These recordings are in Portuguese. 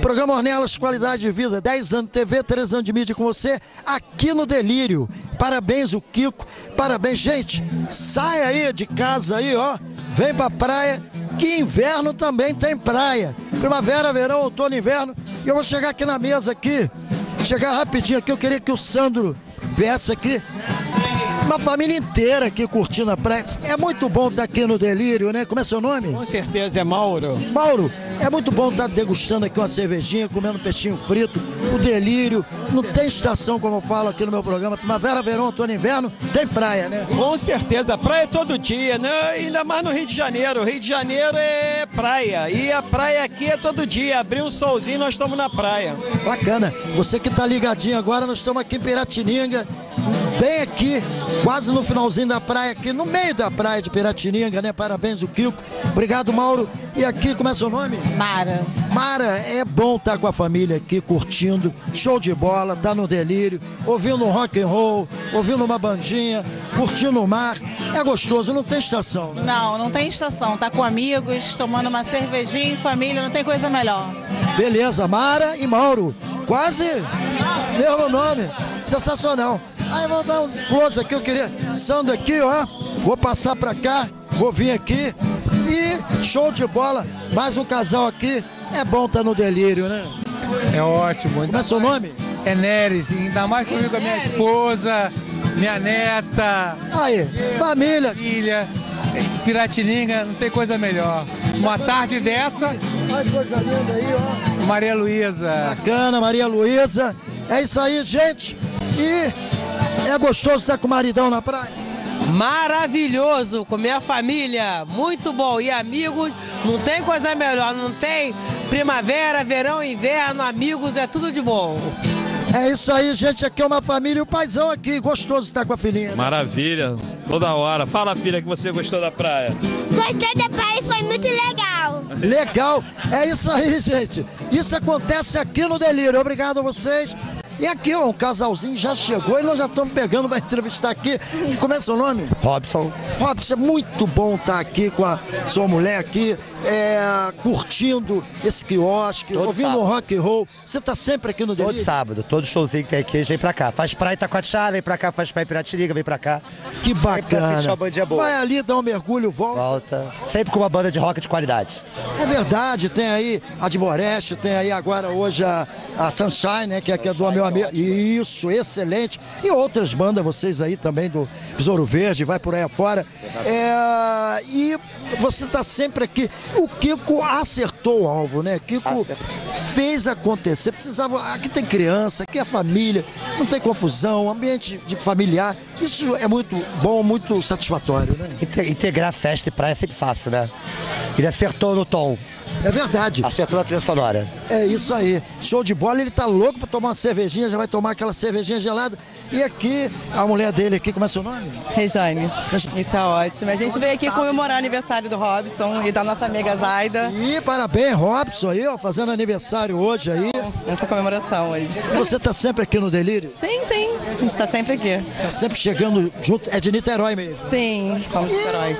Programa Ornelas, qualidade de vida, 10 anos de TV, 3 anos de mídia com você, aqui no Delírio. Parabéns, o Kiko. Parabéns, gente. Sai aí de casa aí, ó. Vem pra praia, que inverno também tem praia. Primavera, verão, outono, inverno. E eu vou chegar aqui na mesa aqui, chegar rapidinho aqui. Eu queria que o Sandro viesse aqui uma família inteira aqui curtindo a praia. É muito bom estar aqui no Delírio, né? Como é seu nome? Com certeza, é Mauro. Mauro, é muito bom estar degustando aqui uma cervejinha, comendo um peixinho frito, o Delírio. Não tem estação, como eu falo aqui no meu programa. Primavera, verão, outono, inverno, tem praia, né? Com certeza, praia é todo dia, né? Ainda mais no Rio de Janeiro. O Rio de Janeiro é praia. E a praia aqui é todo dia. Abriu um solzinho, nós estamos na praia. Bacana. Você que está ligadinho agora, nós estamos aqui em Piratininga, bem aqui, quase no finalzinho da praia, aqui no meio da praia de Piratininga, né? Parabéns, o Kiko. Obrigado, Mauro. E aqui, como é seu nome? Mara. Mara, é bom estar com a família aqui, curtindo, show de bola, tá no delírio, ouvindo um rock and roll, ouvindo uma bandinha, curtindo o mar. É gostoso, não tem estação, né? Não, não tem estação. Tá com amigos, tomando uma cervejinha em família, não tem coisa melhor. Beleza, Mara e Mauro. Quase mesmo nome. Sensacional. Aí vou dar um close aqui, eu queria. Sando aqui, ó. Vou passar pra cá, vou vir aqui. E show de bola. Mais um casal aqui. É bom estar no delírio, né? É ótimo. Como é seu nome? É Neres, ainda mais comigo a minha esposa, minha neta, Aí, família. filha, Piratininga, não tem coisa melhor. Uma tarde dessa, Olha que coisa linda aí, ó. Maria Luísa. Bacana, Maria Luísa. É isso aí, gente. E é gostoso estar com o maridão na praia. Maravilhoso, com minha família, muito bom. E amigos, não tem coisa melhor, não tem primavera, verão, inverno, amigos, é tudo de bom. É isso aí, gente. Aqui é uma família e o paizão aqui. Gostoso estar com a filhinha. né? Maravilha, toda hora. Fala, filha, que você gostou da praia. Gostei da praia, foi muito legal. Legal. É isso aí, gente. Isso acontece aqui no Delírio. Obrigado a vocês. E aqui, ó, um casalzinho já chegou e nós já estamos pegando para entrevistar aqui. Como é seu nome? Robson, Robson, é muito bom estar aqui com a sua mulher aqui, é, curtindo esse quiosque, Todo ouvindo sábado. rock and roll. Você está sempre aqui no todo Delírio? sábado, todo showzinho que tem aqui, vem pra cá. Faz praia Itacoatiara, vem pra cá, faz praia em Piratininga, vem pra cá. Que assistir bacana. Vai ali, dá um mergulho, volta. Volta. Sempre com uma banda de rock de qualidade. É verdade, tem aí a de Boreste, tem aí agora hoje a, a Sunshine, né, que é, que é do meu amigo. Isso, excelente. E outras bandas, vocês aí também do Besouro Verde, vai por aí afora. É, e você está sempre aqui. O Kiko acertou o alvo, né? Kiko fez acontecer. Precisava. Aqui tem criança, aqui é família, não tem confusão, ambiente de familiar. Isso é muito bom, muito satisfatório, né? Inte- Integrar festa e praia é sempre fácil, né? Ele acertou no tom, É verdade. acertou na trilha sonora. É isso aí. Show de bola. Ele tá louco pra tomar uma cervejinha, já vai tomar aquela cervejinha gelada. E aqui, a mulher dele aqui, como é seu nome? Rejane, isso é ótimo. A gente veio aqui comemorar o aniversário do Robson e da nossa amiga Zaida. E parabéns, Robson aí, ó, fazendo aniversário hoje aí. Nessa comemoração hoje. Você tá sempre aqui no Delírio? Sim, sim. A gente tá sempre aqui. Tá sempre chegando junto. É de Niterói mesmo. Sim, somos de heróis.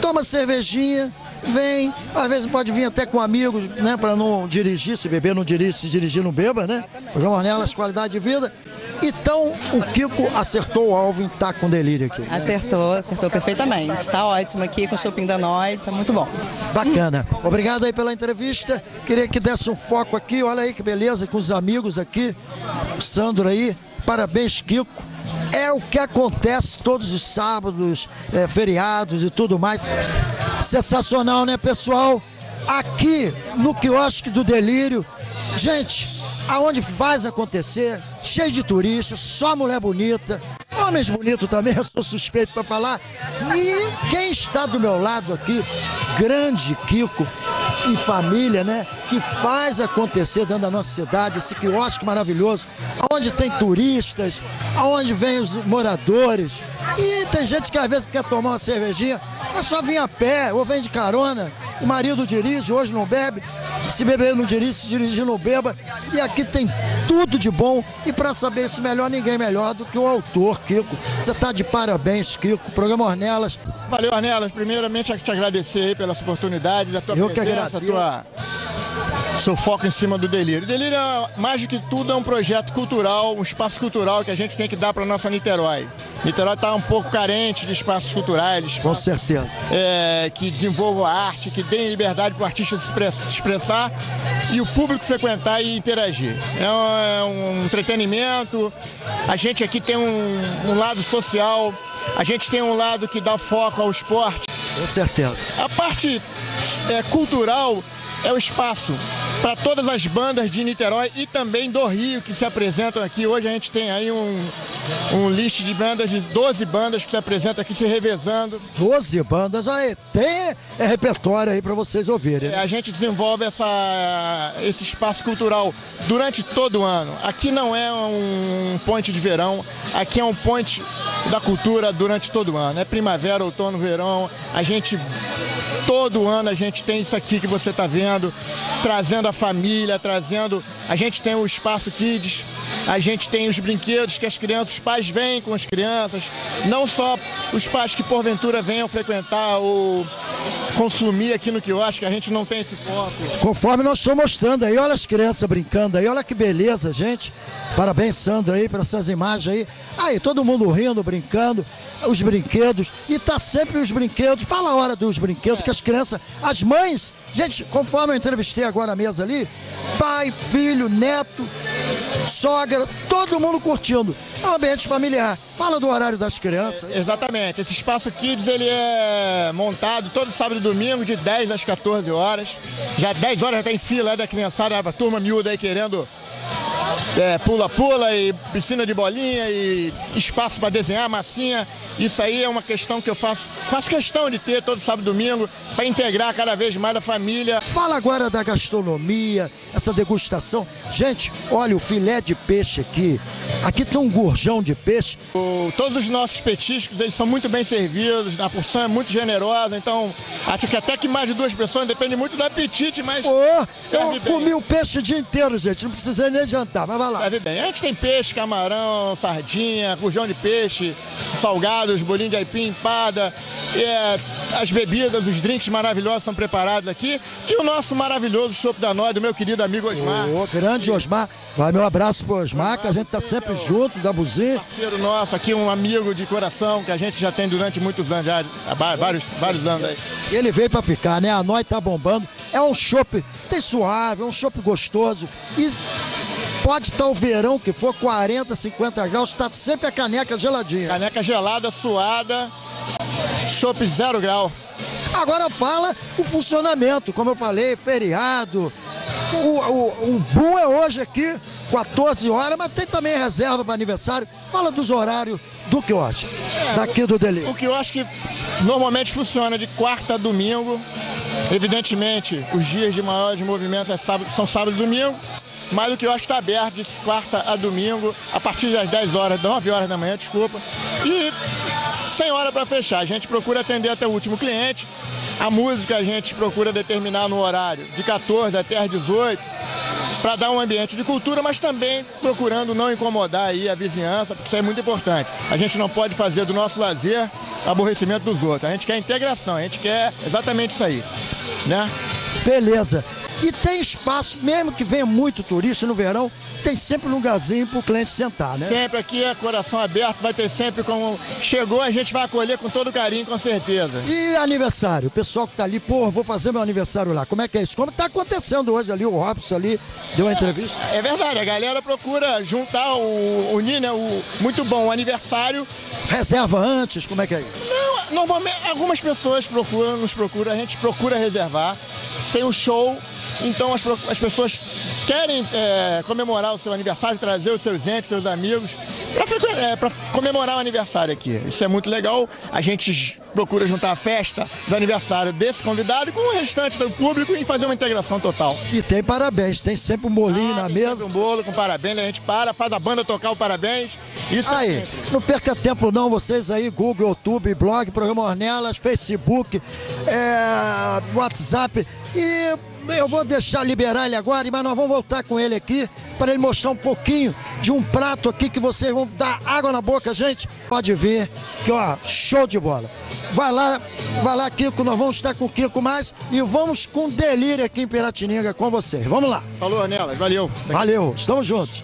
Toma cervejinha, vem. Às vezes pode vir até com amigos, né? Pra não dirigir, se beber não dirige, se dirigir não beba, né? Programa Nelas, qualidade de vida. Então, o Kiko acertou o alvo em estar com delírio aqui. Acertou, acertou perfeitamente. Está ótimo aqui com o Shopping da Noi, tá muito bom. Bacana. Obrigado aí pela entrevista. Queria que desse um foco aqui. Olha aí que beleza, com os amigos aqui. O Sandro aí. Parabéns, Kiko. É o que acontece todos os sábados, é, feriados e tudo mais. Sensacional, né, pessoal? Aqui no quiosque do Delírio. Gente, aonde faz acontecer, cheio de turistas, só mulher bonita, homens bonitos também, eu sou suspeito para falar. E quem está do meu lado aqui, grande Kiko, em família, né? Que faz acontecer dentro da nossa cidade, esse quiosque maravilhoso, onde tem turistas, aonde vem os moradores. E tem gente que às vezes quer tomar uma cervejinha, é só vir a pé ou vem de carona. O marido dirige, hoje não bebe. Se beber não dirige, se dirigir não beba. E aqui tem tudo de bom. E para saber isso melhor, ninguém melhor do que o autor, Kiko. Você tá de parabéns, Kiko. Programa Ornelas. Valeu, Arnelas. Primeiramente, te agradecer aí pela sua oportunidade, da tua Eu presença, agradeço. Tua sufoco em cima do Delírio. O Delírio, é, mais do que tudo, é um projeto cultural, um espaço cultural que a gente tem que dar para nossa Niterói. Niterói está um pouco carente de espaços culturais. Com certeza. É, que desenvolvam a arte, que deem liberdade para o artista se expressar e o público frequentar e interagir. É um, é um entretenimento. A gente aqui tem um, um lado social, a gente tem um lado que dá foco ao esporte. Com certeza. A parte é, cultural é o espaço para todas as bandas de Niterói e também do Rio que se apresentam aqui. Hoje a gente tem aí um, um list de bandas, de 12 bandas que se apresentam aqui se revezando. 12 bandas, aí tem é repertório aí para vocês ouvirem. É, a gente desenvolve essa, esse espaço cultural durante todo o ano. Aqui não é um ponte de verão, aqui é um ponte da cultura durante todo o ano. É primavera, outono, verão. A gente todo ano a gente tem isso aqui que você está vendo, trazendo a família, trazendo. A gente tem o espaço Kids, a gente tem os brinquedos que as crianças, os pais vêm com as crianças, não só os pais que porventura venham frequentar ou consumir aqui no quiosque, a gente não tem esse foco. Conforme nós estamos mostrando aí, olha as crianças brincando aí, olha que beleza, gente. Parabéns, Sandra, aí, por essas imagens aí. Aí, todo mundo rindo, brincando, os brinquedos. E tá sempre os brinquedos. Fala a hora dos brinquedos, que as crianças, as mães, gente, conforme eu entrevistei agora a mesa ali, pai, filho, neto, sogra, todo mundo curtindo. É um ambiente familiar. Fala do horário das crianças. É, exatamente. Esse espaço Kids ele é montado todo sábado e domingo, de 10 às 14 horas. Já 10 horas já tem fila da criançada, a turma miúda aí querendo pula-pula é, e piscina de bolinha e espaço para desenhar, massinha. Isso aí é uma questão que eu faço, faço questão de ter todo sábado e domingo para integrar cada vez mais a família. Fala agora da gastronomia, essa degustação. Gente, olha o filé de peixe aqui. Aqui tem um gurjão de peixe. O, todos os nossos petiscos, eles são muito bem servidos, a porção é muito generosa, então acho que até que mais de duas pessoas, depende muito do apetite, mas... Oh, eu comi o peixe o dia inteiro, gente, não precisei nem jantar, mas vai lá. Serve bem. A gente tem peixe, camarão, sardinha, gurjão de peixe, salgados, bolinho de aipim, empada, é, as bebidas, os drinks maravilhosos são preparados aqui e o nosso maravilhoso chopp da Noite, do meu querido amigo Osmar. Oh, grande Osmar. Vai meu abraço pro Osmar, que a gente tá sempre junto, da Buzinha. Parceiro nosso aqui, um amigo de coração que a gente já tem durante muitos anos, já, vários, vários anos aí. Ele veio para ficar, né? A Noite tá bombando. É um chopp, tem suave, é um chopp gostoso e Pode estar o verão que for 40, 50 graus, está sempre a caneca geladinha. Caneca gelada, suada, chopp zero grau. Agora fala o funcionamento, como eu falei, feriado. O, o, o boom é hoje aqui, 14 horas, mas tem também reserva para aniversário. Fala dos horários do quiosque, é, daqui do Delírio. O quiosque normalmente funciona de quarta a domingo. Evidentemente, os dias de maior movimento é sábado, são sábado e domingo mas o acho está aberto de quarta a domingo, a partir das 10 horas, 9 horas da manhã, desculpa. E sem hora para fechar. A gente procura atender até o último cliente. A música a gente procura determinar no horário de 14 até as 18 para dar um ambiente de cultura, mas também procurando não incomodar aí a vizinhança, porque isso é muito importante. A gente não pode fazer do nosso lazer aborrecimento dos outros. A gente quer integração, a gente quer exatamente isso aí, né? Beleza. E tem espaço, mesmo que venha muito turista no verão, tem sempre um lugarzinho para o cliente sentar, né? Sempre aqui é coração aberto, vai ter sempre como. Chegou, a gente vai acolher com todo carinho, com certeza. E aniversário? O pessoal que tá ali, pô, vou fazer meu aniversário lá. Como é que é isso? Como tá acontecendo hoje ali? O Robson ali deu uma entrevista? É verdade, a galera procura juntar, o, unir, né? O, muito bom o aniversário. Reserva antes? Como é que é isso? Não, normalmente algumas pessoas procuram, nos procuram, a gente procura reservar. Tem um show então as, as pessoas querem é, comemorar o seu aniversário, trazer os seus entes, seus amigos, para é, comemorar o aniversário aqui. Isso é muito legal. A gente procura juntar a festa do aniversário desse convidado com o restante do público e fazer uma integração total. E tem parabéns, tem sempre um bolinho ah, na mesa. um bolo com parabéns, a gente para, faz a banda tocar o parabéns. Isso é aí, é não perca tempo não, vocês aí, Google, YouTube, blog, programa Ornelas, Facebook, é, WhatsApp e eu vou deixar liberar ele agora, mas nós vamos voltar com ele aqui para ele mostrar um pouquinho de um prato aqui que vocês vão dar água na boca, gente. Pode ver que ó, show de bola. Vai lá, vai lá, Kiko, nós vamos estar com o Kiko mais e vamos com delírio aqui em Piratininga com vocês. Vamos lá. Falou, Anelas, valeu. Valeu, estamos juntos.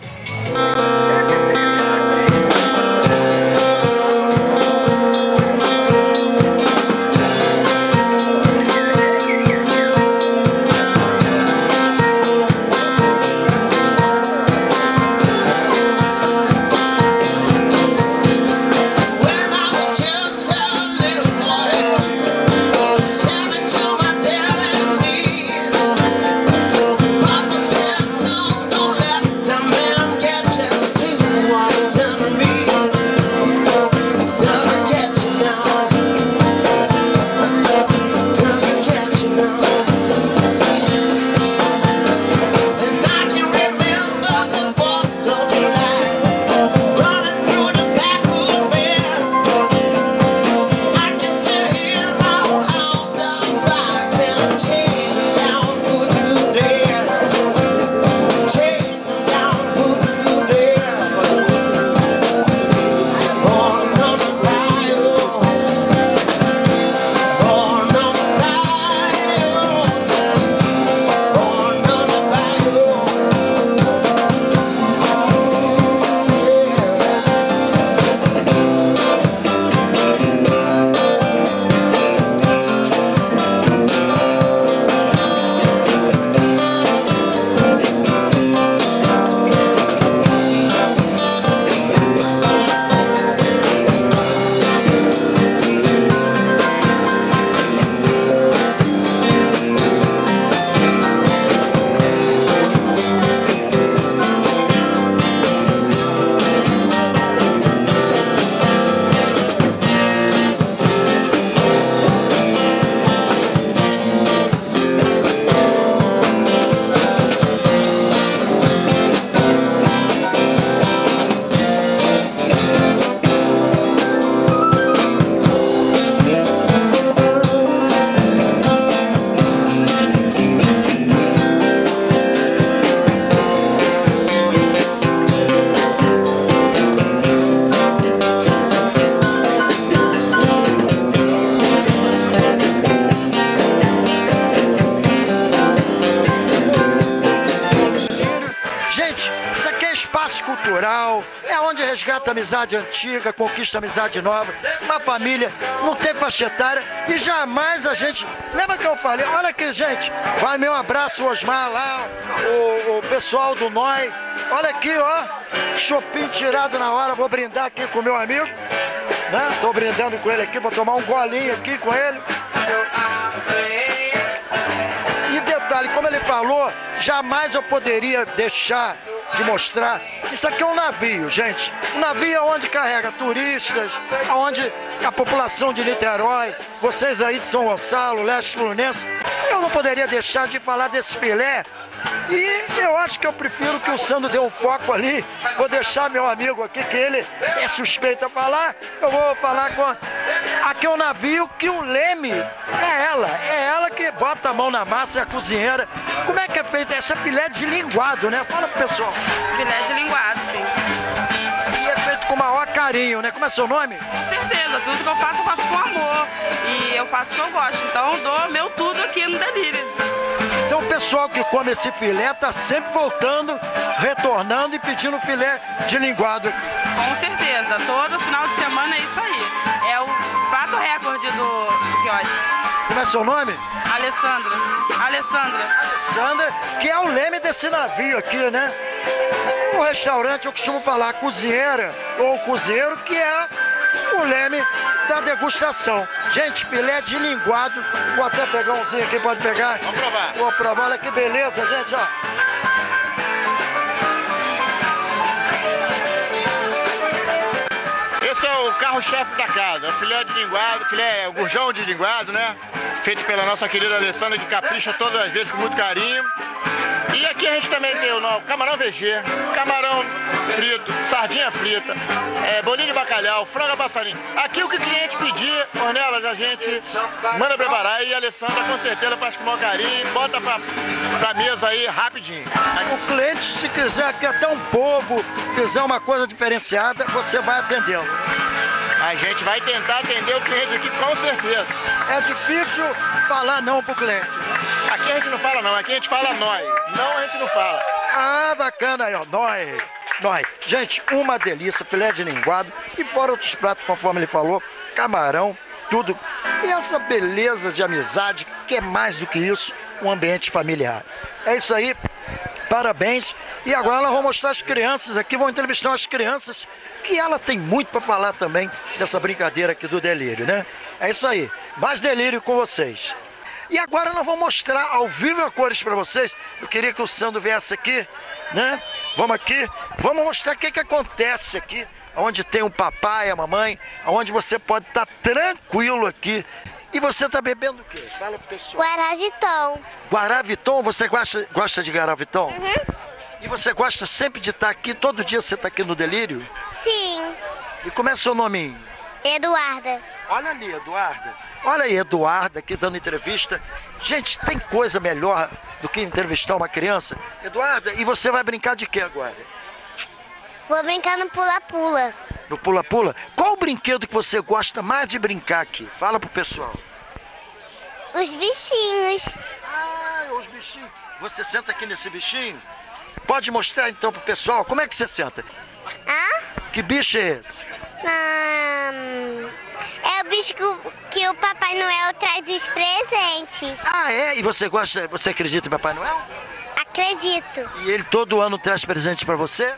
Cultural, é onde resgata amizade antiga, conquista amizade nova, uma família, não tem faixa etária e jamais a gente. Lembra que eu falei? Olha aqui, gente, vai meu abraço, Osmar lá, o, o pessoal do NOI. Olha aqui, ó, chopinho tirado na hora, vou brindar aqui com meu amigo, né? Tô brindando com ele aqui, vou tomar um golinho aqui com ele. E detalhe, como ele falou, jamais eu poderia deixar de mostrar. Isso aqui é um navio, gente. Um navio onde carrega turistas, onde a população de Niterói, vocês aí de São Gonçalo, Leste Fluminense. Eu não poderia deixar de falar desse filé. E eu acho que eu prefiro que o Sandro dê um foco ali. Vou deixar meu amigo aqui, que ele é suspeito a falar. Eu vou falar com. Aqui é um navio que o Leme é ela. É ela que bota a mão na massa, é a cozinheira. Como é que feito? Essa é filé de linguado, né? Fala pro pessoal. Filé de linguado, sim. E é feito com o maior carinho, né? Como é seu nome? Com certeza, tudo que eu faço, eu faço com amor. E eu faço o que eu gosto. Então eu dou meu tudo aqui no Delírio. Então o pessoal que come esse filé tá sempre voltando, retornando e pedindo filé de linguado. Com certeza, todo final de semana é isso aí. É o prato recorde do, do quiosque. Como é seu nome? Alessandra. Alessandra. Alessandra, que é o leme desse navio aqui, né? O restaurante, eu costumo falar cozinheira ou cozinheiro, que é o leme da degustação. Gente, filé de linguado. Vou até pegar umzinho aqui, pode pegar? Vamos provar. Vou provar, olha que beleza, gente, ó. Esse é o carro-chefe da casa, o filé de linguado, filé, o gurjão de linguado, né? Feito pela nossa querida Alessandra, que capricha todas as vezes com muito carinho. E aqui a gente também tem o nosso camarão VG, camarão frito, sardinha frita, é, bolinho de bacalhau, frango passarinho. Aqui o que o cliente pedir, Ornelas, a gente manda preparar e a Alessandra com certeza faz com o maior carinho, bota pra, pra mesa aí rapidinho. O cliente, se quiser aqui até um povo, quiser uma coisa diferenciada, você vai atendê-lo. A gente vai tentar atender o cliente aqui com certeza. É difícil falar não pro cliente. Aqui a gente não fala não, aqui a gente fala nós. Não a gente não fala. Ah, bacana aí, ó. Nós. Nós. Gente, uma delícia, filé de linguado e fora outros pratos, conforme ele falou, camarão, tudo. E essa beleza de amizade, que é mais do que isso, um ambiente familiar. É isso aí. Parabéns. E agora nós vamos mostrar as crianças aqui, vamos entrevistar as crianças, que ela tem muito para falar também dessa brincadeira aqui do delírio, né? É isso aí. Mais delírio com vocês. E agora nós vamos mostrar ao vivo a cores para vocês. Eu queria que o Sandro viesse aqui, né? Vamos aqui, vamos mostrar o que, que acontece aqui, onde tem o papai, a mamãe, onde você pode estar tranquilo aqui. E você está bebendo o quê? Fala pro pessoal. Guaraviton. Guaraviton, você gosta, gosta de Guaraviton? Uhum. E você gosta sempre de estar aqui, todo dia você está aqui no Delírio? Sim. E como é seu nome? Eduarda. Olha ali, Eduarda. Olha aí, Eduarda aqui dando entrevista. Gente, tem coisa melhor do que entrevistar uma criança? Eduarda, e você vai brincar de quê agora? Vou brincar no pula-pula. No pula-pula? Qual o brinquedo que você gosta mais de brincar aqui? Fala pro pessoal. Os bichinhos. Ah, os bichinhos. Você senta aqui nesse bichinho? Pode mostrar então pro pessoal como é que você senta? Hã? Que bicho é esse? Hum, é o bicho que o, Papai Noel traz os presentes. Ah, é? E você gosta, você acredita em Papai Noel? Acredito. E ele todo ano traz presentes para você?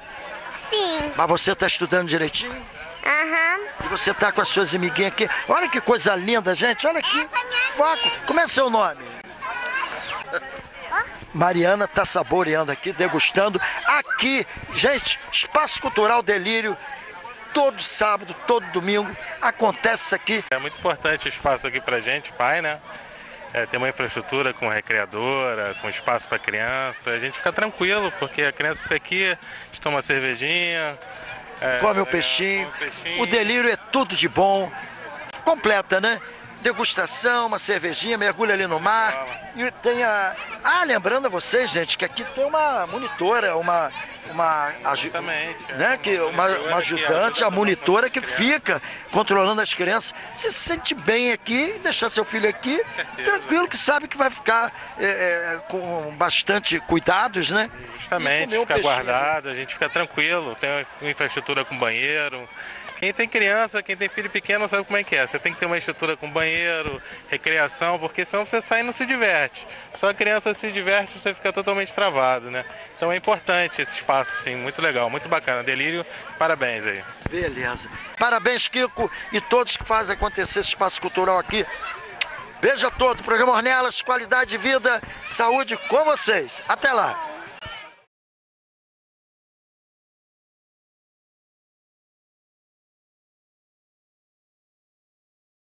Sim. Mas você tá estudando direitinho? Aham. E você tá com as suas amiguinhas aqui. Olha que coisa linda, gente. Olha aqui. É Foco. Como é seu nome? Mariana tá saboreando aqui, degustando. Aqui, gente, Espaço Cultural Delírio. Todo sábado, todo domingo, acontece isso aqui. É muito importante o espaço aqui pra gente, pai, né? É, tem uma infraestrutura com recreadora, com espaço para criança. A gente fica tranquilo, porque a criança fica aqui, a gente toma uma cervejinha. É, é, come o peixinho. O delírio é tudo de bom. Completa, né? Degustação, uma cervejinha, mergulha ali no mar. E tem a. Ah, lembrando a vocês, gente, que aqui tem uma monitora, uma. Uma, aju... É. né? que uma, uma ajudante, ajuda a monitora que fica controlando as crianças. Se sente bem aqui deixar seu filho aqui, tranquilo, que sabe que vai ficar é, é, com bastante cuidados, né? Justamente, um fica peixinho. guardado, a gente fica tranquilo, tem uma infraestrutura com banheiro. Quem tem criança, quem tem filho pequeno sabe como é que é. Você tem que ter uma estrutura com banheiro, recreação, porque senão você sai e não se diverte. Só a criança se diverte, você fica totalmente travado, né? Então é importante esse espaço, sim, muito legal, muito bacana. Delírio, parabéns aí. Beleza. Parabéns, Kiko, e todos que fazem acontecer esse espaço cultural aqui. Beijo a todos. Programa Ornelas, qualidade de vida, saúde com vocês. Até lá.